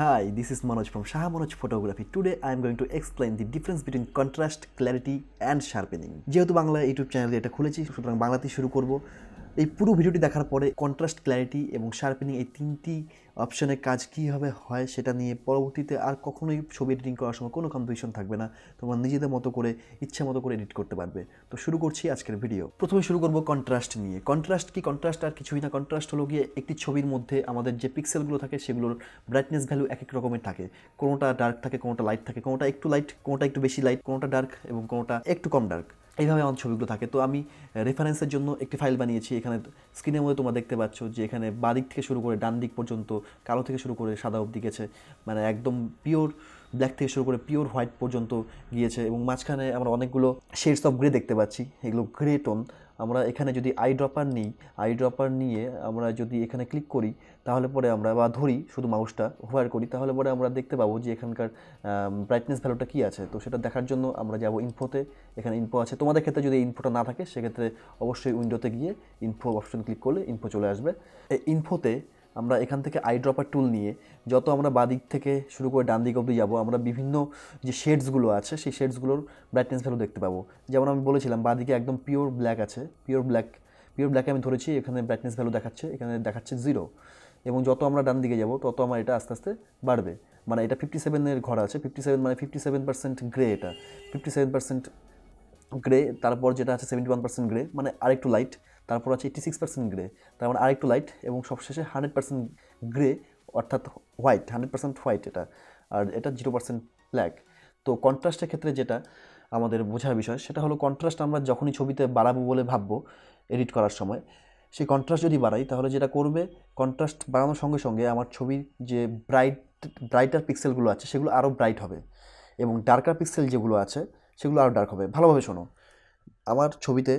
Hi, this is Manoj from Shah Manoj Photography. Today I am going to explain the difference between contrast, clarity and sharpening. যেহেতু Bangla YouTube চ্যানেলে এটা খুলেছি সুতরাং বাংলাতে শুরু করব এই পুরো ভিডিওটি দেখার পরে কন্ট্রাস্ট ক্ল্যারিটি এবং শার্পেনিং এই তিনটি অপশনের কাজ কীভাবে হয় সেটা নিয়ে পরবর্তীতে আর কখনোই ছবি এডিটিং করার সময় কোনো কম্পিটিশন থাকবে না। তোমরা নিজেদের মতো করে, ইচ্ছা মতো করে এডিট করতে পারবে। তো শুরু করছি আজকের ভিডিও প্রথমে শুরু করব কন্ট্রাস্ট নিয়ে। কন্ট্রাস্ট কি? কন্ট্রাস্ট আর কিছুই না। কন্ট্রাস্ট হলো গিয়ে একটি ছবির মধ্যে আমাদের যে পিক্সেলগুলো থাকে, সেগুলোর ব্রাইটনেস ভ্যালু এক এক রকমের থাকে। কোনোটা ডার্ক থাকে, কোনোটা লাইট থাকে, কোনোটা একটু লাইট কোনোটা একটু বেশি লাইট কোনোটা ডার্ক এবং কোনোটা একটু কম ডার্ক এইভাবে আমার ছবিগুলো থাকে। তো আমি রেফারেন্সের জন্য একটি ফাইল বানিয়েছি। এখানে স্ক্রিনের মধ্যে তোমরা দেখতে পাচ্ছ যে এখানে বাদিক থেকে শুরু করে ডান দিক পর্যন্ত, কালো থেকে শুরু করে সাদা অবধি গেছে। মানে একদম পিওর ব্ল্যাক থেকে শুরু করে পিওর হোয়াইট পর্যন্ত গিয়েছে এবং মাঝখানে আমরা অনেকগুলো শেডস অফ গ্রে দেখতে পাচ্ছি। এগুলো গ্রে টোন আমরা এখানে যদি আই ড্রপার নিই আই ড্রপার নিয়ে আমরা যদি এখানে ক্লিক করি তাহলে পরে আমরা, বা ধরি শুধু মাউসটা হোয়ার করি, তাহলে পরে আমরা দেখতে পাবো যে এখানকার ব্রাইটনেস ভ্যালুটা কী আছে। তো সেটা দেখার জন্য আমরা যাব ইনফোতে এখানে ইনফো আছে। তোমাদের ক্ষেত্রে যদি ইনফোটা না থাকে, সেক্ষেত্রে অবশ্যই উইন্ডোতে গিয়ে ইনফো অপশন ক্লিক করলে ইনফো চলে আসবে। এই ইনফোতে আমরা এখান থেকে আই ড্রপার টুল নিয়ে যত আমরা বাদিক থেকে শুরু করে ডান দিক অবধি যাব, আমরা বিভিন্ন যে শেডসগুলো আছে, সেই শেডসগুলোর ব্রাইটনেস ভ্যালু দেখতে পাবো। যেমন আমি বলেছিলাম, বাদিকে একদম পিওর ব্ল্যাক আছে পিওর ব্ল্যাক পিওর ব্ল্যাকে আমি ধরেছি, এখানে ব্রাইটনেস ভ্যালু দেখাচ্ছে, এখানে দেখাচ্ছে জিরো এবং যত আমরা ডান দিকে যাব, তত আমার এটা আস্তে আস্তে বাড়বে। মানে এটা ফিফটি সেভেনের ঘর আছে ফিফটি সেভেন মানে ফিফটি সেভেন পার্সেন্ট গ্রে এটা। ফিফটি সেভেন পার্সেন্ট গ্রে তারপর যেটা আছে সেভেন্টি ওয়ান পার্সেন্ট গ্রে মানে আরেকটু লাইট তারপর আছে এইটি সিক্স পার্সেন্ট গ্রে তার মানে আরেকটু লাইট এবং সবশেষে হান্ড্রেড পার্সেন্ট গ্রে অর্থাৎ হোয়াইট হান্ড্রেড পার্সেন্ট হোয়াইট এটা। আর এটা জিরো পার্সেন্ট ব্ল্যাক তো কন্ট্রাস্টের ক্ষেত্রে যেটা আমাদের বোঝার বিষয়, সেটা হলো কন্ট্রাস্ট আমরা যখনই ছবিতে বাড়াবো বলে ভাববো এডিট করার সময় সেই কন্ট্রাস্ট যদি বাড়াই, তাহলে যেটা করবে কন্ট্রাস্ট বাড়ানোর সঙ্গে সঙ্গে আমার ছবির যে ব্রাইট ব্রাইটার পিক্সেলগুলো আছে, সেগুলো আরও ব্রাইট হবে এবং ডার্কার পিক্সেল যেগুলো আছে, সেগুলো আরও ডার্ক হবে। ভালোভাবে শোনো, আমার ছবিতে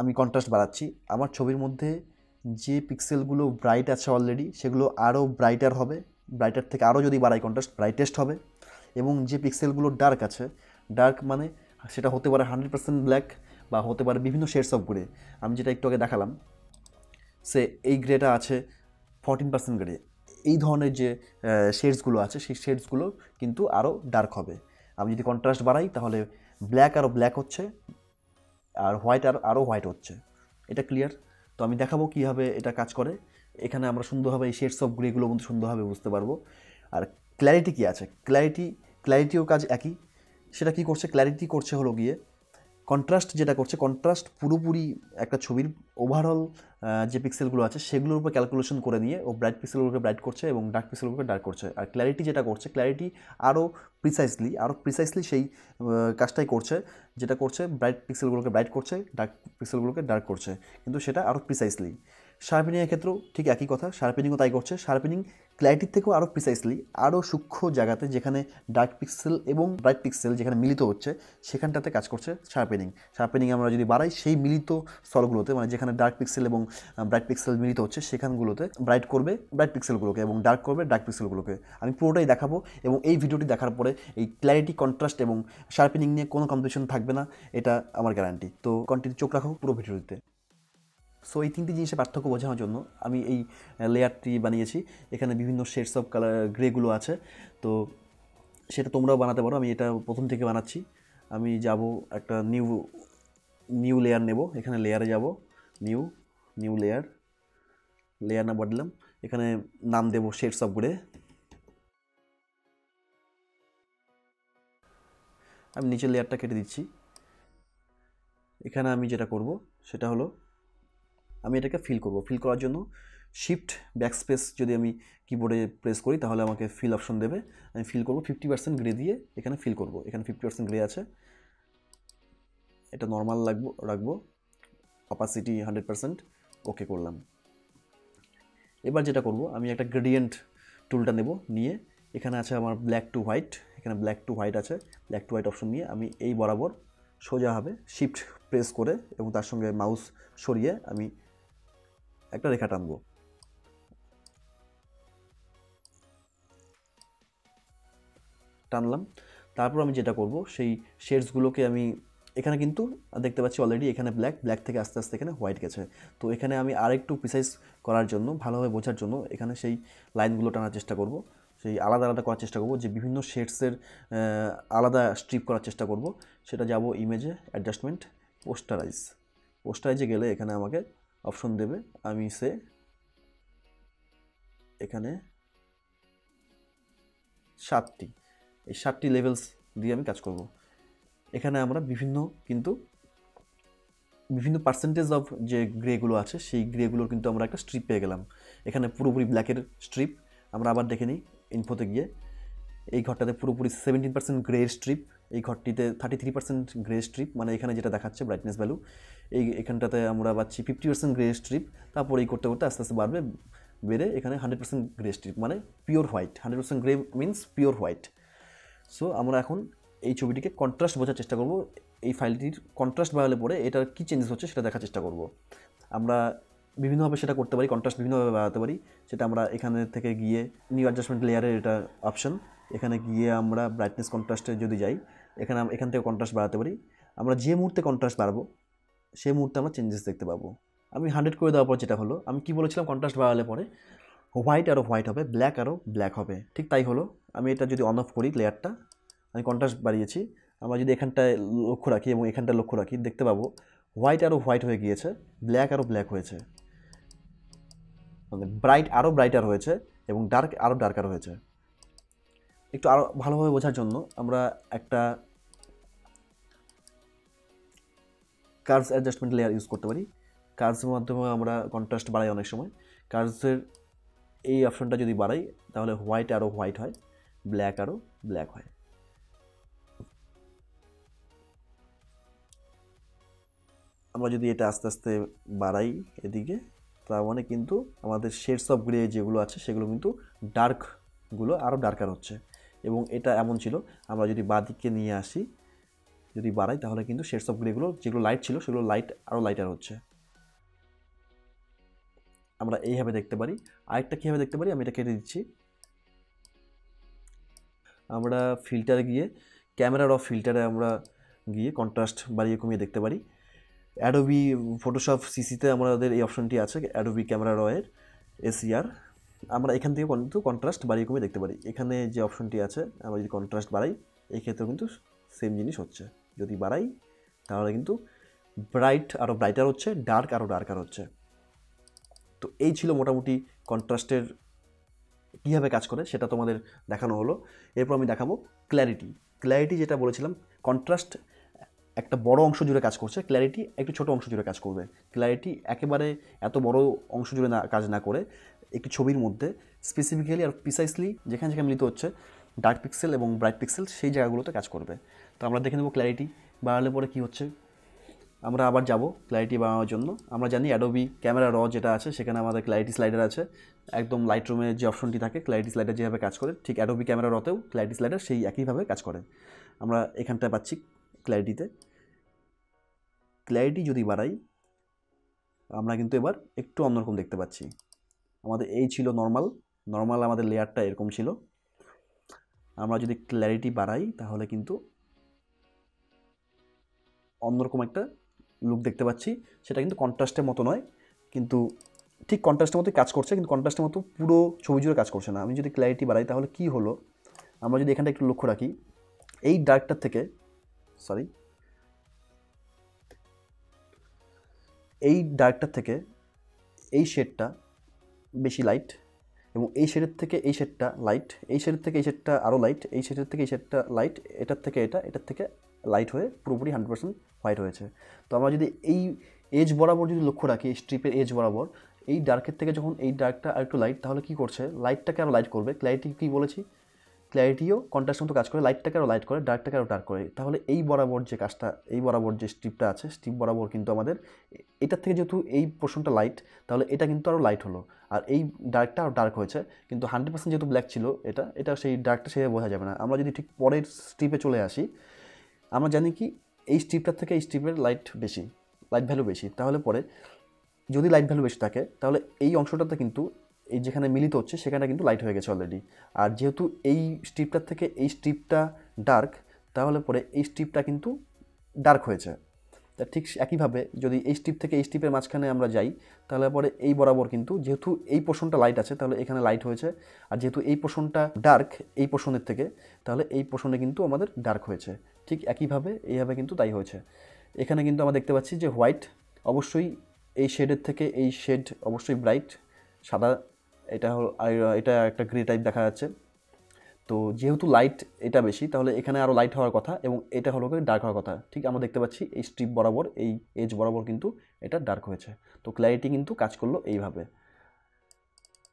আমি কন্ট্রাস্ট বাড়াচ্ছি, আমার ছবির মধ্যে যে পিক্সেলগুলো ব্রাইট আছে অলরেডি সেগুলো আরও ব্রাইটার হবে ব্রাইটার থেকে আরও যদি বাড়াই কন্ট্রাস্ট ব্রাইটেস্ট হবে এবং যে পিক্সেলগুলো ডার্ক আছে ডার্ক মানে সেটা হতে পারে হান্ড্রেড পার্সেন্ট ব্ল্যাক বা হতে পারে বিভিন্ন শেডস অফ গ্রে আমি যেটা একটু আগে দেখালাম, সে এই গ্রেটা আছে ফর্টিন পার্সেন্ট গ্রে এই ধরনের যে শেডসগুলো আছে, সেই শেডসগুলো কিন্তু আরও ডার্ক হবে। আমি যদি কন্ট্রাস্ট বাড়াই, তাহলে ব্ল্যাক আরও ব্ল্যাক হচ্ছে, আর হোয়াইট আর আরও হোয়াইট হচ্ছে। এটা ক্লিয়ার তো আমি দেখাবো কীভাবে এটা কাজ করে। এখানে আমরা সুন্দরভাবে এই শেডস অফ গ্রেগুলো মধ্যে সুন্দরভাবে বুঝতে পারব। আর ক্ল্যারিটি কী আছে? ক্ল্যারিটি ক্ল্যারিটিও কাজ একই। সেটা কি করছে? ক্ল্যারিটি করছে হলো গিয়ে কন্ট্রাস্ট যেটা করছে কন্ট্রাস্ট পুরোপুরি একটা ছবির ওভারঅল যে পিক্সেলগুলো আছে, সেগুলোর উপর ক্যালকুলেশন করে নিয়ে ও ব্রাইট পিক্সেলগুলোকে ব্রাইট করছে এবং ডার্ক পিক্সেলগুলোকে ডার্ক করছে। আর ক্ল্যারিটি যেটা করছে ক্ল্যারিটি আরও প্রিসাইসলি আরও প্রিসাইসলি সেই কাজটাই করছে, যেটা করছে ব্রাইট পিক্সেলগুলোকে ব্রাইট করছে ডার্ক পিক্সেলগুলোকে ডার্ক করছে। কিন্তু সেটা আরও প্রিসাইসলি শার্পেনিংয়ের ক্ষেত্রেও ঠিক একই কথা শার্পেনিংও তাই করছে। শার্পেনিং ক্ল্যারিটির থেকেও আরও প্রিসাইসলি আরও সূক্ষ্ম জায়গাতে যেখানে ডার্ক পিক্সেল এবং ব্রাইট পিক্সেল যেখানে মিলিত হচ্ছে, সেখানটাতে কাজ করছে শার্পেনিং শার্পেনিং আমরা যদি বাড়াই, সেই মিলিত স্থলগুলোতে মানে যেখানে ডার্ক পিক্সেল এবং ব্রাইট পিক্সেল মিলিত হচ্ছে, সেখানগুলোতে ব্রাইট করবে ব্রাইট পিক্সেলগুলোকে এবং ডার্ক করবে ডার্ক পিক্সেলগুলোকে আমি পুরোটাই দেখাবো এবং এই ভিডিওটি দেখার পরে এই ক্ল্যারিটি কন্ট্রাস্ট এবং শার্পেনিং নিয়ে কোনো কম্পিটিশন থাকবে না, এটা আমার গ্যারান্টি তো কন্টিনিউ চোখ রাখো পুরো ভিডিওটিতে সো এই তিনটি জিনিসের পার্থক্য বোঝানোর জন্য আমি এই লেয়ারটি বানিয়েছি। এখানে বিভিন্ন শেডস অফ কালার গ্রেগুলো আছে। তো সেটা তোমরাও বানাতে পারো। আমি এটা প্রথম থেকে বানাচ্ছি। আমি যাব একটা নিউ নিউ লেয়ার নেব। এখানে লেয়ারে যাব। নিউ নিউ লেয়ার লেয়ার না বদলাম এখানে নাম দেব শেডস অফ গ্রে আমি নিচের লেয়ারটা কেটে দিচ্ছি। এখানে আমি যেটা করব, সেটা হলো আমি এটাকে ফিল করব। ফিল করার জন্য শিফট ব্যাকস্পেস যদি আমি কিবোর্ডে প্রেস করি, তাহলে আমাকে ফিল অপশন দেবে। আমি ফিল করব ফিফটি পার্সেন্ট গ্রে দিয়ে এখানে ফিল করব। এখানে ফিফটি পার্সেন্ট গ্রে আছে। এটা নর্মাল লাগবো, রাখব। অপাসিটি হান্ড্রেড পার্সেন্ট ওকে করলাম। এবার যেটা করব, আমি একটা গ্রেডিয়েন্ট টুলটা নেব নিয়ে। এখানে আছে আমার ব্ল্যাক টু হোয়াইট এখানে ব্ল্যাক টু হোয়াইট আছে। ব্ল্যাক টু হোয়াইট অপশন নিয়ে আমি এই বরাবর সোজা হবে শিফট প্রেস করে এবং তার সঙ্গে মাউস সরিয়ে আমি একটা রেখা টানবো। টানলাম। তারপর আমি যেটা করব, সেই শেডসগুলোকে আমি, এখানে কিন্তু দেখতে পাচ্ছি অলরেডি এখানে ব্ল্যাক ব্ল্যাক থেকে আস্তে আস্তে এখানে হোয়াইট গেছে। তো এখানে আমি আরেকটু প্রিসাইজ করার জন্য, ভালোভাবে বোঝার জন্য এখানে সেই লাইনগুলো টানার চেষ্টা করব। সেই আলাদা আলাদা করার চেষ্টা করব, যে বিভিন্ন শেডসের আলাদা স্ট্রিপ করার চেষ্টা করব। সেটা যাব ইমেজে অ্যাডজাস্টমেন্ট পোস্টারাইজ পোস্টারাইজে গেলে এখানে আমাকে অপশন দেবে, আমি সে এখানে সাতটি, এই সাতটি লেভেলস দিয়ে আমি কাজ করব। এখানে আমরা বিভিন্ন কিন্তু, বিভিন্ন পার্সেন্টেজ অফ যে গ্রেগুলো আছে, সেই গ্রেগুলোর কিন্তু আমরা একটা স্ট্রিপ পেয়ে গেলাম। এখানে পুরোপুরি ব্ল্যাকের স্ট্রিপ আমরা আবার দেখে নিই ইনফোতে গিয়ে। এই ঘরটাতে পুরোপুরি সেভেন্টিন পার্সেন্ট গ্রে স্ট্রিপ এই ঘরটিতে thirty three percent grey strip মানে এখানে যেটা দেখাচ্ছে ব্রাইটনেস ভ্যালু এই এখানটাতে আমরা পাচ্ছি ফিফটি পার্সেন্ট গ্রে স্ট্রিপ তারপর এই করতে করতে আস্তে আস্তে বাড়বে, বেড়ে এখানে হান্ড্রেড পার্সেন্ট গ্রে স্ট্রিপ মানে pure white hundred percent grey means pure white so আমরা এখন এই ছবিটিকে কন্ট্রাস্ট বোঝার চেষ্টা করব, এই ফাইলটির কন্ট্রাস্ট বাড়ালে পরে এটার কী চেঞ্জেস হচ্ছে সেটা দেখার চেষ্টা করব। আমরা বিভিন্নভাবে সেটা করতে পারি কন্ট্রাস্ট বিভিন্নভাবে বাড়াতে পারি। সেটা আমরা এখানে থেকে গিয়ে নিউ অ্যাডজাস্টমেন্ট লেয়ারের এটা অপশন এখানে গিয়ে আমরা ব্রাইটনেস কন্ট্রাস্টে যদি যাই, এখানে এখান থেকে কন্ট্রাস্ট বাড়াতে পারি। আমরা যে মুহূর্তে কন্ট্রাস্ট বাড়বো সেই মুহূর্তে আমরা চেঞ্জেস দেখতে পাবো। আমি হান্ড্রেড করে দেওয়ার পর যেটা হলো, আমি কি বলেছিলাম কন্ট্রাস্ট বাড়ালে পরে? হোয়াইট আরও হোয়াইট হবে ব্ল্যাক আরও ব্ল্যাক হবে। ঠিক তাই হলো। আমি এটা যদি অন অফ করি লেয়ারটা আমি কন্ট্রাস্ট বাড়িয়েছি। আমরা যদি এখানটায় লক্ষ্য রাখি এবং এখানটায় লক্ষ্য রাখি, দেখতে পাবো হোয়াইট আরও হোয়াইট হয়ে গিয়েছে ব্ল্যাক আরও ব্ল্যাক হয়েছে। মানে ব্রাইট আরও ব্রাইটার হয়েছে এবং ডার্ক আরও ডার্কার হয়েছে। একটু আরও ভালোভাবে বোঝার জন্য আমরা একটা কার্ভস অ্যাডজাস্টমেন্ট লেয়ার ইউজ করতে পারি। কার্ভসের মাধ্যমে আমরা কন্ট্রাস্ট বাড়াই অনেক সময়। কার্ভসের এই অপশনটা যদি বাড়াই, তাহলে হোয়াইট আরও হোয়াইট হয় ব্ল্যাক আরও ব্ল্যাক হয়। আমরা যদি এটা আস্তে আস্তে বাড়াই এদিকে তার মানে কিন্তু আমাদের শেডস অফ গ্রে যেগুলো আছে, সেগুলো কিন্তু ডার্কগুলো আরও ডার্কার হচ্ছে। এবং এটা এমন ছিল, আমরা যদি বাদিকে নিয়ে আসি, যদি বাড়াই, তাহলে কিন্তু শেডস অফ গ্রেগুলো যেগুলো লাইট ছিল, সেগুলো লাইট আরও লাইটার হচ্ছে। আমরা এইভাবে দেখতে পারি। আরেকটা কীভাবে দেখতে পারি, আমি এটা কেটে দিচ্ছি। আমরা ফিল্টারে গিয়ে ক্যামেরার অফ ফিল্টারে আমরা গিয়ে কন্ট্রাস্ট বাড়িয়ে কমিয়ে দেখতে পারি। অ্যাডোবি ফটোশপ সিসিতে আমাদের এই অপশনটি আছে অ্যাডোবি ক্যামেরা রয়ের এসিআর আমরা এখান থেকে কিন্তু কন্ট্রাস্ট বাড়িয়ে কমিয়ে দেখতে পারি। এখানে যে অপশনটি আছে, আমরা যদি কন্ট্রাস্ট বাড়াই, এই ক্ষেত্রেও কিন্তু সেম জিনিস হচ্ছে। যদি বাড়াই, তাহলে কিন্তু ব্রাইট আরও ব্রাইটার হচ্ছে ডার্ক আরও ডার্কার হচ্ছে। তো এই ছিল মোটামুটি কন্ট্রাস্টের কীভাবে কাজ করে, সেটা তোমাদের দেখানো হলো। এরপর আমি দেখাবো ক্ল্যারিটি ক্ল্যারিটি যেটা বলেছিলাম কন্ট্রাস্ট একটা বড় অংশ জুড়ে কাজ করছে ক্ল্যারিটি একটু ছোট অংশ জুড়ে কাজ করবে। ক্ল্যারিটি একেবারে এত বড় অংশ জুড়ে না, কাজ না করে একটি ছবির মধ্যে স্পেসিফিক্যালি আর প্রিসাইসলি যেখানে যেখানে মিলিত হচ্ছে ডার্ক পিক্সেল এবং ব্রাইট পিক্সেল সেই জায়গাগুলোতে কাজ করবে। তো আমরা দেখে নেব ক্ল্যারিটি বাড়ালে পরে কী হচ্ছে। আমরা আবার যাব ক্ল্যারিটি বাড়ানোর জন্য। আমরা জানি অ্যাডোবি ক্যামেরা র যেটা আছে, সেখানে আমাদের ক্ল্যারিটি স্লাইডার আছে। একদম লাইট রুমের যে অপশনটি থাকে ক্ল্যারিটি স্লাইডার যেভাবে কাজ করে, ঠিক অ্যাডোবি ক্যামেরা রতেও ক্ল্যারিটি স্লাইডার সেই একইভাবে কাজ করে। আমরা এখানটায় পাচ্ছি ক্ল্যারিটিতে ক্ল্যারিটি যদি বাড়াই, আমরা কিন্তু এবার একটু অন্যরকম দেখতে পাচ্ছি। আমাদের এই ছিল নর্মাল নর্মাল আমাদের লেয়ারটা এরকম ছিল। আমরা যদি ক্ল্যারিটি বাড়াই, তাহলে কিন্তু অন্যরকম একটা লুক দেখতে পাচ্ছি। সেটা কিন্তু কন্ট্রাস্টের মতো নয়, কিন্তু ঠিক কন্ট্রাস্টের মতোই কাজ করছে, কিন্তু কন্ট্রাস্টের মতো পুরো ছবি জুড়ে কাজ করছে না। আমি যদি ক্ল্যারিটি বাড়াই, তাহলে কি হলো? আমরা যদি এখানটা একটু লক্ষ্য রাখি, এই ডার্কটার থেকে সরি এই ডার্কটার থেকে এই শেডটা বেশি লাইট এবং এই শেডের থেকে এই শেডটা লাইট এই শেডের থেকে এই শেডটা আরও লাইট এই শেডের থেকে এই শেডটা লাইট এটার থেকে এটা, এটার থেকে লাইট হয়ে পুরোপুরি হান্ড্রেড পার্সেন্ট হোয়াইট হয়েছে। তো আমরা যদি এই এজ বরাবর যদি লক্ষ্য রাখি স্ট্রিপের এজ বরাবর, এই ডার্কের থেকে যখন এই ডার্কটা আর একটু লাইট তাহলে কী করছে? লাইটটাকে আরও লাইট করবে? ক্ল্যারিটি কী বলেছি? ক্ল্যারিটিও কন্ট্রাস্ট মতো কাজ করে লাইটটাকে আরও লাইট করে ডার্কটাকে আরও ডার্ক করে। তাহলে এই বরাবর যে কাজটা, এই বরাবর যে স্ট্রিপটা আছে স্ট্রিপ বরাবর কিন্তু আমাদের এটার থেকে যেহেতু এই পোর্শনটা লাইট তাহলে এটা কিন্তু আরও লাইট হলো। আর এই ডার্কটা আরও ডার্ক হয়েছে, কিন্তু হান্ড্রেড পার্সেন্ট যেহেতু ব্ল্যাক ছিল, এটা এটা সেই ডার্কটা সেভাবে বোঝা যাবে না। আমরা যদি ঠিক পরের স্ট্রিপে চলে আসি, আমরা জানি কি, এই স্ট্রিপটার থেকে এই স্ট্রিপের লাইট বেশি লাইট ভ্যালু বেশি। তাহলে পরে যদি লাইট ভ্যালু বেশি থাকে, তাহলে এই অংশটাতে কিন্তু এই যেখানে মিলিত হচ্ছে, সেখানে কিন্তু লাইট হয়ে গেছে অলরেডি আর যেহেতু এই স্ট্রিপটার থেকে এই স্ট্রিপটা ডার্ক তাহলে পরে এই স্ট্রিপটা কিন্তু ডার্ক হয়েছে। তা ঠিক একইভাবে যদি এই স্টিপ থেকে এই স্টিপের মাঝখানে আমরা যাই, তাহলে পরে এই বরাবর কিন্তু যেহেতু এই পোষণটা লাইট আছে, তাহলে এখানে লাইট হয়েছে। আর যেহেতু এই পোষণটা ডার্ক এই পোষণের থেকে, তাহলে এই পোষণে কিন্তু আমাদের ডার্ক হয়েছে। ঠিক একইভাবে, এইভাবে কিন্তু তাই হয়েছে। এখানে কিন্তু আমরা দেখতে পাচ্ছি যে হোয়াইট অবশ্যই এই শেডের থেকে এই শেড অবশ্যই ব্রাইট সাদা এটা হল এটা একটা গ্রে টাইপ দেখা যাচ্ছে। তো যেহেতু লাইট এটা বেশি, তাহলে এখানে আরও লাইট হওয়ার কথা এবং এটা হলো ডার্ক হওয়ার কথা। ঠিক আমরা দেখতে পাচ্ছি এই স্ট্রিপ বরাবর, এই এজ বরাবর কিন্তু এটা ডার্ক হয়েছে। তো ক্ল্যারিটি কিন্তু কাজ করল এইভাবে।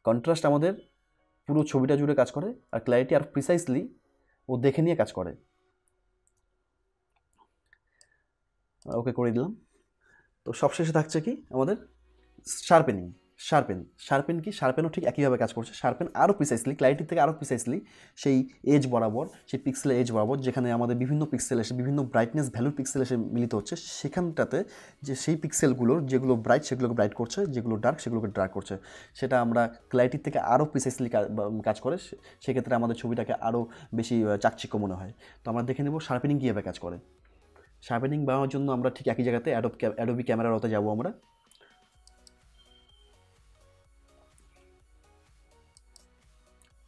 কন্ট্রাস্ট আমাদের পুরো ছবিটা জুড়ে কাজ করে আর ক্ল্যারিটি আর প্রিসাইসলি ও দেখে নিয়ে কাজ করে। ওকে করে দিলাম। তো সবশেষে থাকছে কি? আমাদের শার্পেনিং শার্পেন শার্পেন কি? শার্পেনও ঠিক একইভাবে কাজ করছে। শার্পেন আরও প্রিসাইসলি ক্লারিটির থেকে আরও প্রিসাইসলি সেই এজ বরাবর, সেই পিক্সেলের এজ বরাবর যেখানে আমাদের বিভিন্ন পিক্সেল এসে, বিভিন্ন ব্রাইটনেস ভ্যালুর পিক্সেল এসে মিলিত হচ্ছে, সেখানটাতে যে সেই পিক্সেলগুলোর যেগুলো ব্রাইট সেগুলোকে ব্রাইট করছে, যেগুলো ডার্ক সেগুলোকে ডার্ক করছে। সেটা আমরা ক্লারিটির থেকে আরও প্রিসাইসলি কাজ করে সেক্ষেত্রে আমাদের ছবিটাকে আরও বেশি চাকচিক্য মনে হয়। তো আমরা দেখে নেব শার্পেনিং কীভাবে কাজ করে। শার্পেনিং বানানোর জন্য আমরা ঠিক একই জায়গাতে অ্যাডোব অ্যাডোবি ক্যামেরার ওতে যাব আমরা।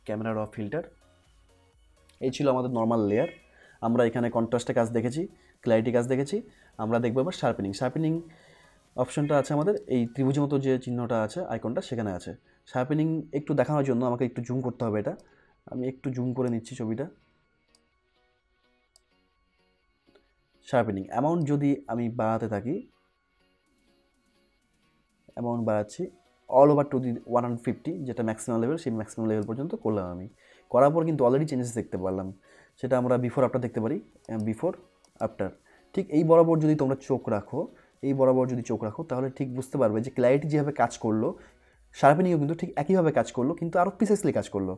ক্যামেরা র ফিল্টার এই ছিল আমাদের নর্মাল লেয়ার আমরা এখানে কন্ট্রাস্টের কাজ দেখেছি ক্ল্যারিটি কাজ দেখেছি। আমরা দেখব এবার শার্পেনিং শার্পেনিং অপশনটা আছে আমাদের। এই ত্রিভুজের মতো যে চিহ্নটা আছে আইকনটা সেখানে আছে। শার্পেনিং একটু দেখানোর জন্য আমাকে একটু জুম করতে হবে এটা। আমি একটু জুম করে নিচ্ছি ছবিটা। শার্পেনিং অ্যামাউন্ট যদি আমি বাড়াতে থাকি অ্যামাউন্ট বাড়াচ্ছি all over to the one fifty যেটা ম্যাক্সিমাম লেভেল সেই ম্যাক্সিমাম লেভেল পর্যন্ত করলাম আমি। করার পর কিন্তু অলরেডি চেঞ্জেস দেখতে পারলাম। সেটা আমরা বিফোর আফটার দেখতে পারি। বিফোর আফটার ঠিক এই বরাবর যদি তোমরা চোখ রাখো, এই বরাবর যদি চোখ রাখো, তাহলে ঠিক বুঝতে পারবে যে ক্ল্যারিটি যেভাবে কাজ করল শার্পেনিংও কিন্তু ঠিক একইভাবে কাজ করল, কিন্তু আরও প্রিসাইসলি কাজ করল।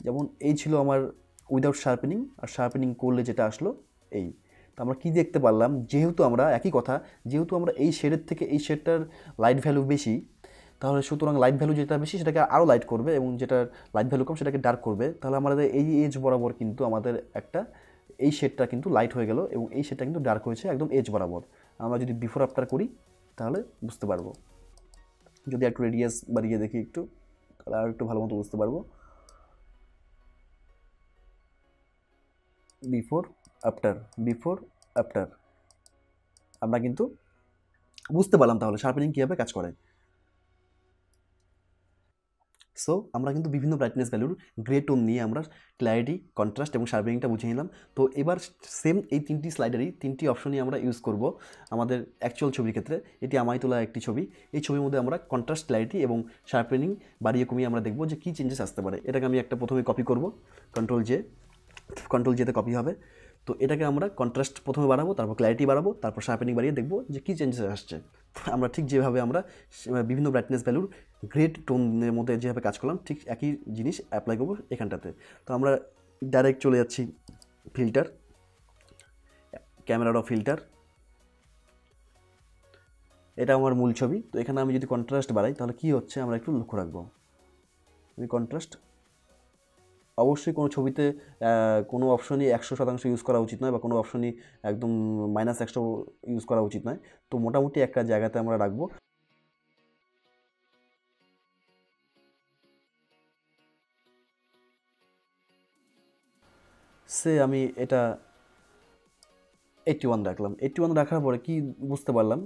যেমন এই ছিল আমার উইদাউট শার্পেনিং আর শার্পেনিং করলে যেটা আসলো, এই। তো আমরা কী দেখতে পারলাম? যেহেতু আমরা, একই কথা, যেহেতু আমরা এই শেডের থেকে এই শেডটার লাইট ভ্যালু বেশি তাহলে সুতরাং লাইট ভ্যালু যেটা বেশি সেটাকে আরও লাইট করবে এবং যেটা লাইট ভ্যালু কম সেটাকে ডার্ক করবে, তাহলে আমাদের এই এজ বরাবর কিন্তু আমাদের একটা, এই শেডটা কিন্তু লাইট হয়ে গেল এবং এই শেডটা কিন্তু ডার্ক হয়েছে একদম এজ বরাবর। আমরা যদি বিফোর আফটার করি, তাহলে বুঝতে পারব। যদি একটু রেডিয়াস বাড়িয়ে দেখি একটু তাহলে আর একটু ভালো মতো বুঝতে পারব। বিফোর আফটার বিফোর আফটার আমরা কিন্তু বুঝতে পারলাম তাহলে শার্পেনিং কীভাবে কাজ করে। সো আমরা কিন্তু বিভিন্ন ব্রাইটনেস ভ্যালুর গ্রে টোন নিয়ে আমরা ক্ল্যারিটি কন্ট্রাস্ট এবং শার্পেনিংটা বুঝে নিলাম। তো এবার সেম এই তিনটি স্লাইডারই তিনটি অপশনই আমরা ইউজ করব আমাদের অ্যাকচুয়াল ছবির ক্ষেত্রে। এটি আমায় তোলা একটি ছবি। এই ছবির মধ্যে আমরা কন্ট্রাস্ট ক্ল্যারিটি এবং শার্পেনিং বাড়িয়ে কমিয়ে আমরা দেখব যে কী চেঞ্জেস আসতে পারে। এটাকে আমি একটা প্রথমে কপি করব। কন্ট্রোল জে কন্ট্রোল জেতে কপি হবে। তো এটাকে আমরা কন্ট্রাস্ট প্রথমে বাড়াবো, তারপর ক্ল্যারিটি বাড়াবো, তারপর শার্পেনিং বাড়িয়ে দেখব যে কী চেঞ্জেস আসছে। আমরা ঠিক যেভাবে আমরা বিভিন্ন ব্রাইটনেস ভ্যালুর গ্রেট টোনের মধ্যে যেভাবে কাজ করলাম, ঠিক একই জিনিস অ্যাপ্লাই করব এখানটাতে। তো আমরা ডাইরেক্ট চলে যাচ্ছি ফিল্টার ক্যামেরার ফিল্টার এটা আমার মূল ছবি। তো এখানে আমি যদি কন্ট্রাস্ট বাড়াই, তাহলে কী হচ্ছে? আমরা একটু লক্ষ্য রাখব। আমি কন্ট্রাস্ট অবশ্যই কোনো ছবিতে কোনো অপশনই একশো শতাংশ ইউজ করা উচিত নয় বা কোনো অপশনই একদম মাইনাস একশো ইউজ করা উচিত নয়। তো মোটামুটি একটা জায়গাতে আমরা রাখব। সে আমি এটা এইটটি ওয়ান রাখলাম। এইটটি ওয়ান রাখার পরে কি বুঝতে পারলাম?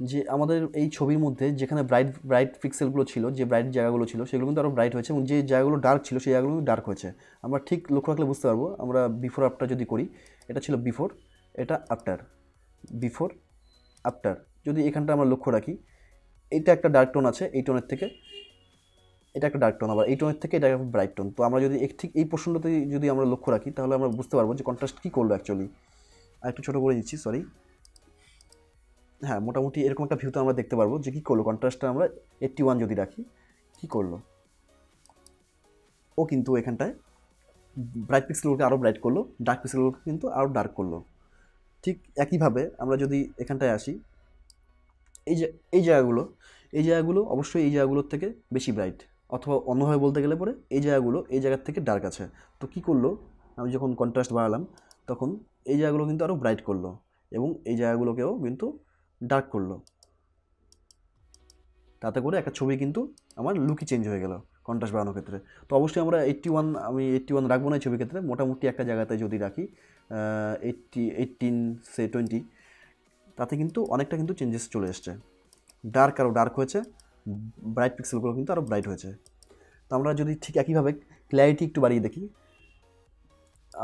যে আমাদের এই ছবির মধ্যে যেখানে ব্রাইট ব্রাইট পিক্সেলগুলো ছিল, যে ব্রাইট জায়গাগুলো ছিল, সেগুলো কিন্তু আরও ব্রাইট হয়েছে এবং যে জায়গাগুলো ডার্ক ছিল, সেই জায়গাগুলো ডার্ক হয়েছে। আমরা ঠিক লক্ষ্য রাখলে বুঝতে পারব, আমরা বিফোর আফটার যদি করি, এটা ছিল বিফোর এটা আফটার বিফোর আফটার যদি এখানটা আমরা লক্ষ্য রাখি, এটা একটা ডার্ক টোন আছে, এই টোনের থেকে, এটা একটা ডার্ক টোন আবার এই টোনের থেকে এটা একটা ব্রাইট টোন তো আমরা যদি ঠিক এই প্রশ্নটাতে যদি আমরা লক্ষ্য রাখি, তাহলে আমরা বুঝতে পারব যে কন্ট্রাস্ট কী করল অ্যাকচুয়ালি আর একটু ছোটো করে দিচ্ছি সরি হ্যাঁ মোটামুটি এরকম একটা ভিউতে আমরা দেখতে পারব যে কী করল? কন্ট্রাস্টটা আমরা এইট্টি ওয়ান যদি রাখি, কী করল? ও কিন্তু এখানটায় ব্রাইট পিক্সেলগুলোকে আরও ব্রাইট করল ডার্ক পিক্সেলগুলোকে কিন্তু আরও ডার্ক করল। ঠিক একইভাবে আমরা যদি এখানটায় আসি, এই যে, এই জায়গাগুলো এই জায়গাগুলো অবশ্যই এই জায়গাগুলোর থেকে বেশি ব্রাইট অথবা অন্যভাবে বলতে গেলে পরে এই জায়গাগুলো এই জায়গার থেকে ডার্ক আছে। তো কী করল? আমি যখন কন্ট্রাস্ট বাড়ালাম, তখন এই জায়গাগুলো কিন্তু আরও ব্রাইট করল এবং এই জায়গাগুলোকেও কিন্তু ডার্ক করল। তাতে করে একটা ছবি কিন্তু আমার লুকই চেঞ্জ হয়ে গেল কন্ট্রাস্ট বাড়ানোর ক্ষেত্রে। তো অবশ্যই আমরা এইট্টি ওয়ান আমি এইট্টি ওয়ান রাখব না এই ছবির ক্ষেত্রে। মোটামুটি একটা জায়গাতে যদি রাখি এইট্টি এইটিন সে টোয়েন্টি তাতে কিন্তু অনেকটা কিন্তু চেঞ্জেস চলে এসছে। ডার্ক আরও ডার্ক হয়েছে ব্রাইট পিক্সেলগুলো কিন্তু আরও ব্রাইট হয়েছে। তো আমরা যদি ঠিক একইভাবে ক্ল্যারিটি একটু বাড়িয়ে দেখি,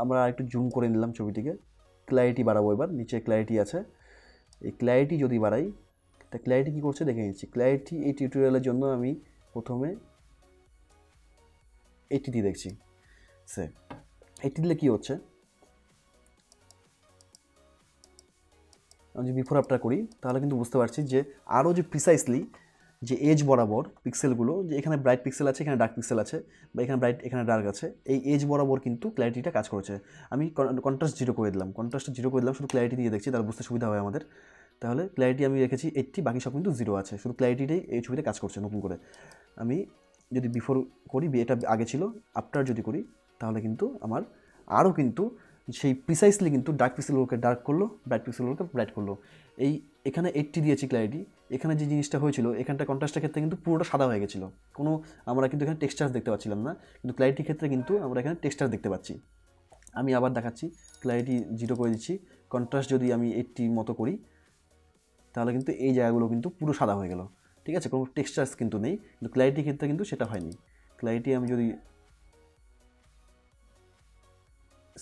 আমরা একটু জুম করে নিলাম ছবিটিকে। ক্ল্যারিটি বাড়াবো এবার, নিচে ক্ল্যারিটি আছে। এই ক্ল্যারিটি যদি বাড়াই, তা ক্ল্যারিটি কী করছে দেখে নিচ্ছি। ক্ল্যারিটি এই টিউটোরিয়ালের জন্য আমি প্রথমে এইটি দিয়ে দেখছি। সে এইটি দিলে কী হচ্ছে? আমি যদি বিফোর আপটা করি, তাহলে কিন্তু বুঝতে পারছি যে আরও যে প্রিসাইসলি যে এজ বরাবর পিক্সেলগুলো যে এখানে ব্রাইট পিক্সেল আছে, এখানে ডার্ক পিক্সেল আছে, বা এখানে ব্রাইট এখানে ডার্ক আছে, এই এজ বরাবর কিন্তু ক্ল্যারিটিটা কাজ করেছে। আমি কন্ট্রাস্ট জিরো করে দিলাম। কন্ট্রাস্ট জিরো করে দিলাম, শুধু ক্ল্যারিটি দিয়ে দেখছি তার বুঝতে সুবিধা হয় আমাদের। তাহলে ক্ল্যারিটি আমি রেখেছি এইটটি বাকি সব কিন্তু জিরো আছে। শুধু ক্ল্যারিটিটাই এই ছবিতে কাজ করছে নতুন করে। আমি যদি বিফোর করি, এটা আগে ছিল আফটার যদি করি, তাহলে কিন্তু আমার আরও কিন্তু সেই প্রিসাইসলি কিন্তু ডার্ক পিক্সেলগুলোকে ডার্ক করল ব্রাইট পিক্সেলগুলোকে ব্রাইট করল। এই এখানে এইটটি দিয়েছি ক্ল্যারিটি এখানে যে জিনিসটা হয়েছিল, এখানটা কন্ট্রাস্টের ক্ষেত্রে কিন্তু পুরোটা সাদা হয়ে গেছিল। কোনো, আমরা কিন্তু এখানে টেক্সচার দেখতে পাচ্ছিলাম না, কিন্তু ক্ল্যারিটির ক্ষেত্রে কিন্তু আমরা এখানে টেক্সচার দেখতে পাচ্ছি। আমি আবার দেখাচ্ছি ক্ল্যারিটি জিরো করে দিচ্ছি কন্ট্রাস্ট যদি আমি এইটটি মতো করি, তাহলে কিন্তু এই জায়গাগুলো কিন্তু পুরো সাদা হয়ে গেল। ঠিক আছে? কোনো টেক্সচার্স কিন্তু নেই, কিন্তু ক্ল্যারিটির ক্ষেত্রে কিন্তু সেটা হয়নি। ক্ল্যারিটি আমি যদি,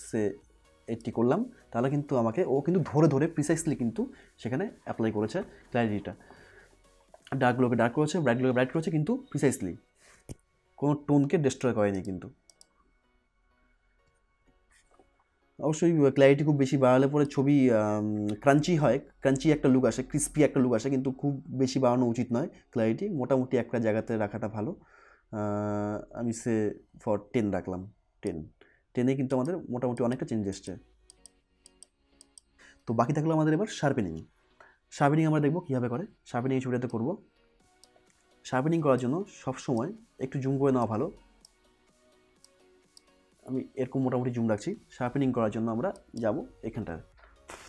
সে এইটটি করলাম, তাহলে কিন্তু আমাকে, ও কিন্তু ধরে ধরে প্রিসাইসলি কিন্তু সেখানে অ্যাপ্লাই করেছে ক্ল্যারিটিটা ডার্কগুলোকে ডার্ক করেছে ব্রাইটগুলোকে ব্রাইট করেছে কিন্তু প্রিসাইসলি কোনো টোনকে ডিস্ট্রয় করেনি কিন্তু। অবশ্যই ক্ল্যারিটি খুব বেশি বাড়ালে পরে ছবি ক্রাঞ্চি হয় ক্রাঞ্চি একটা লুক আসে ক্রিস্পি একটা লুক আসে, কিন্তু খুব বেশি বাড়ানো উচিত নয় ক্ল্যারিটি মোটামুটি একটা জায়গাতে রাখাটা ভালো। আমি সে ফর টেন রাখলাম টেন টেনে কিন্তু আমাদের মোটামুটি অনেকটা চেঞ্জ এসছে। তো বাকি থাকল আমাদের এবার শার্পেনিং শার্পেনিং আমরা দেখব কীভাবে করে। শার্পেনিং ছবিটাতে করব। শার্পেনিং করার জন্য সবসময় একটু জুম করে নেওয়া ভালো। আমি এরকম মোটামুটি জুম রাখছি। শার্পেনিং করার জন্য আমরা যাব এখানটায়।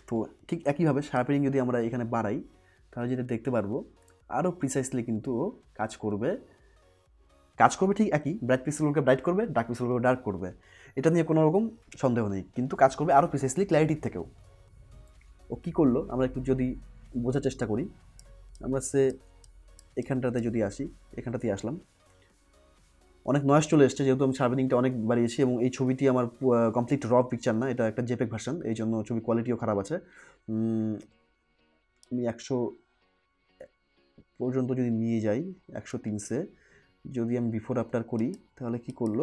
তো ঠিক একইভাবে শার্পেনিং যদি আমরা এখানে বাড়াই, তাহলে যেটা দেখতে পারব আরও প্রিসাইসলি কিন্তু কাজ করবে। কাজ করবে ঠিক একই ব্রাইট পিক্সেলগুলোকে ব্রাইট করবে ডার্ক পিক্সেলগুলোকে ডার্ক করবে। এটা নিয়ে কোনো রকম সন্দেহ নেই, কিন্তু কাজ করবে আরও প্রিসাইসলি ক্ল্যারিটির থেকেও। ও কী করল? আমরা একটু যদি বোঝার চেষ্টা করি। আমরা সে এখানটাতে যদি আসি এখানটাতে আসলাম। অনেক নয়েস চলে এসছে, যেহেতু আমি শার্পেনিংটা অনেক বাড়িয়েছি এবং এই ছবিটি আমার কমপ্লিট র পিকচার না, এটা একটা জেপেক ভার্সন এই জন্য ছবি কোয়ালিটিও খারাপ আছে। আমি একশো পর্যন্ত যদি নিয়ে যাই, একশো তিনশে যদি আমি বিফোর আফটার করি, তাহলে কি করল?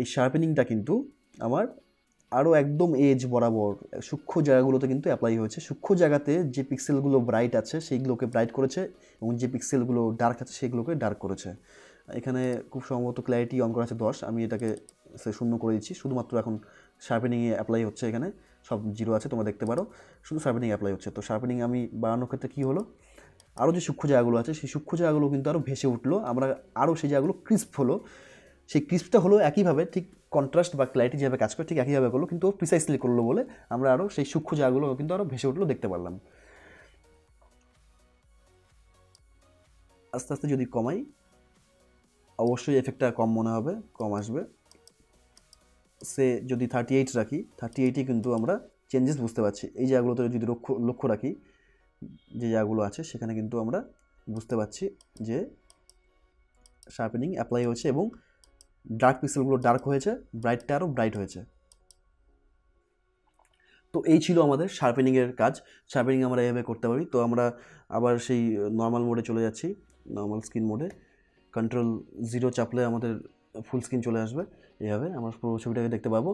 এই শার্পেনিংটা কিন্তু আমার আরও একদম এজ বরাবর, সূক্ষ্ম জায়গাগুলোতে কিন্তু অ্যাপ্লাই হয়েছে। সূক্ষ্ম জায়গাতে যে পিক্সেলগুলো ব্রাইট আছে, সেইগুলোকে ব্রাইট করেছে এবং যে পিক্সেলগুলো ডার্ক আছে সেগুলোকে ডার্ক করেছে। এখানে খুব সম্ভবত ক্ল্যারিটি অন করা আছে দশ। আমি এটাকে শূন্য করে দিচ্ছি। শুধুমাত্র এখন শার্পেনিংয়ে অ্যাপ্লাই হচ্ছে এখানে। সব জিরো আছে, তোমরা দেখতে পারো। শুধু শার্পেনিং অ্যাপ্লাই হচ্ছে। তো শার্পেনিং আমি বাড়ানোর ক্ষেত্রে কী হলো? আরও যে সূক্ষ্ম জায়গাগুলো আছে, সেই সূক্ষ্ম জায়গাগুলো কিন্তু আরও ভেসে উঠল। আমরা আরও সেই জায়গাগুলো ক্রিস্প হলো। সেই ক্রিস্পটা হলো একইভাবে, ঠিক কন্ট্রাস্ট বা ক্লারিটি যেভাবে কাজ করে, ঠিক একইভাবে করল, কিন্তু প্রিসাইসলি করল বলে আমরা আরও সেই সূক্ষ্ম জায়গাগুলো কিন্তু আরও ভেসে উঠল দেখতে পারলাম। আস্তে আস্তে যদি কমাই, অবশ্যই এফেক্টটা কম মনে হবে, কম আসবে। সে যদি থার্টি এইট রাখি থার্টি এইটে কিন্তু আমরা চেঞ্জেস বুঝতে পারছি। এই জায়গাগুলোতে যদি লক্ষ্য লক্ষ্য রাখি যে জায়গাগুলো আছে, সেখানে কিন্তু আমরা বুঝতে পারছি যে শার্পেনিং অ্যাপ্লাই হয়েছে এবং ডার্ক পিক্সেলগুলো ডার্ক হয়েছে ব্রাইটটা আরও ব্রাইট হয়েছে। তো এই ছিল আমাদের শার্পেনিংয়ের কাজ। শার্পেনিং আমরা এভাবে করতে পারি। তো আমরা আবার সেই নর্মাল মোডে চলে যাচ্ছি। নর্মাল স্ক্রিন মোডে কন্ট্রোল জিরো চাপলে আমাদের ফুল স্ক্রিন চলে আসবে। এইভাবে আমরা পুরো ছবিটাকে দেখতে পাবো।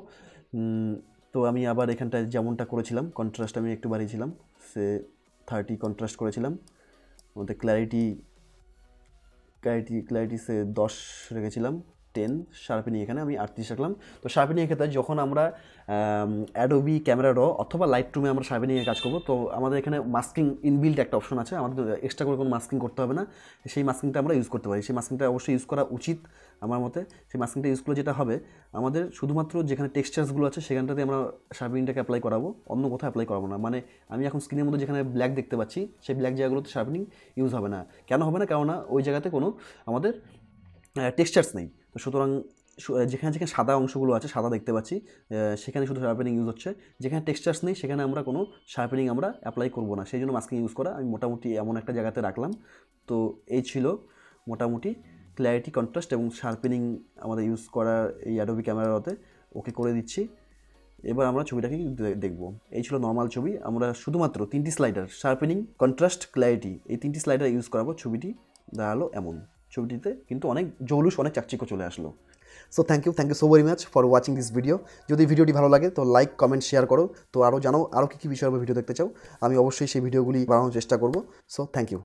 তো আমি আবার এখানটায় যেমনটা করেছিলাম কন্ট্রাস্ট আমি একটু বাড়িয়েছিলাম। সে থার্টি কন্ট্রাস্ট করেছিলাম। আমাদের ক্ল্যারিটি ক্ল্যারিটি ক্ল্যারিটি সে দশ রেখেছিলাম। টেন শার্পেনিং এখানে আমি আটত্রিশ রাখলাম। তো শার্পেনিংয়ের ক্ষেত্রে যখন আমরা অ্যাডোবি ক্যামেরা র অথবা লাইট রুমে আমরা শার্পেনিংয়ে কাজ করব, তো আমাদের এখানে মাস্কিং ইনবিল্ড একটা অপশন আছে। আমাদের এক্সট্রা করে কোনো মাস্কিং করতে হবে না। সেই মাস্কিংটা আমরা ইউজ করতে পারি। সেই মাস্কিংটা অবশ্যই ইউজ করা উচিত আমার মতে। সেই মাস্কিংটা ইউজ করলে যেটা হবে, আমাদের শুধুমাত্র যেখানে টেক্সচার্সগুলো আছে, সেখানটাতে আমরা শার্পেনিংটাকে অ্যাপ্লাই করাবো। অন্য কোথাও অ্যাপ্লাই করাবো না। মানে আমি এখন স্ক্রিনের মধ্যে যেখানে ব্ল্যাক দেখতে পাচ্ছি, সেই ব্ল্যাক জায়গাগুলোতে শার্পেনিং ইউজ হবে না। কেন হবে না? কেননা ওই জায়গাতে কোনো আমাদের টেক্সচার্স নেই। তো সুতরাং যেখানে যেখানে সাদা অংশগুলো আছে, সাদা দেখতে পাচ্ছি সেখানে শুধু শার্পেনিং ইউজ হচ্ছে। যেখানে টেক্সচার্স নেই, সেখানে আমরা কোনো শার্পেনিং আমরা অ্যাপ্লাই করব না। সেই জন্য মাস্কিং ইউজ করা, আমি মোটামুটি এমন একটা জায়গাতে রাখলাম। তো এই ছিল মোটামুটি ক্ল্যারিটি কন্ট্রাস্ট এবং শার্পেনিং আমাদের ইউজ করার এই অ্যাডোবি ক্যামেরাতে ওকে করে দিচ্ছি। এবার আমরা ছবিটাকে দেখব। এই ছিল নর্মাল ছবি। আমরা শুধুমাত্র তিনটি স্লাইডার শার্পেনিং কন্ট্রাস্ট ক্ল্যারিটি এই তিনটি স্লাইডার ইউজ করাবো। ছবিটি দাঁড়াল এমন। ছবিটিতে, কিন্তু অনেক জৌলুস, অনেক চাকচিক্য চলে আসলো। So thank you thank you so very much for watching this video যদি ভিডিওটি ভালো লাগে, তো লাইক কমেন্ট শেয়ার করো। তো আরও জানো আরও কী কী উপর ভিডিও দেখতে চাও। আমি অবশ্যই সেই ভিডিওগুলি বানানোর চেষ্টা করব। So thank you